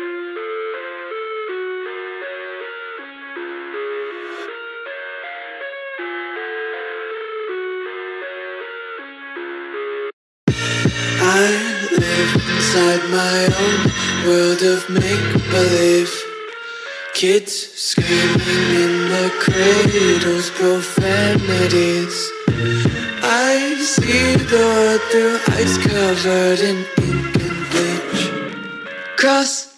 I live inside my own world of make believe. Kids screaming in the cradles, profanities. I see the world through ice covered in ink and bleach. Cross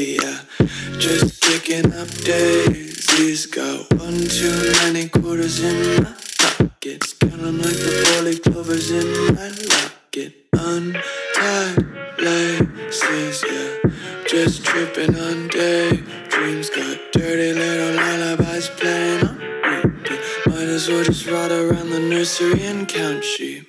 Yeah. Just kicking up daisies. Got one too many quarters in my pockets. Count 'em like the four-leaf clovers in my locket. Untied laces, yeah. Just tripping on daydreams. Got dirty little lullabies playing on repeat. Might as well just ride around the nursery and count sheep.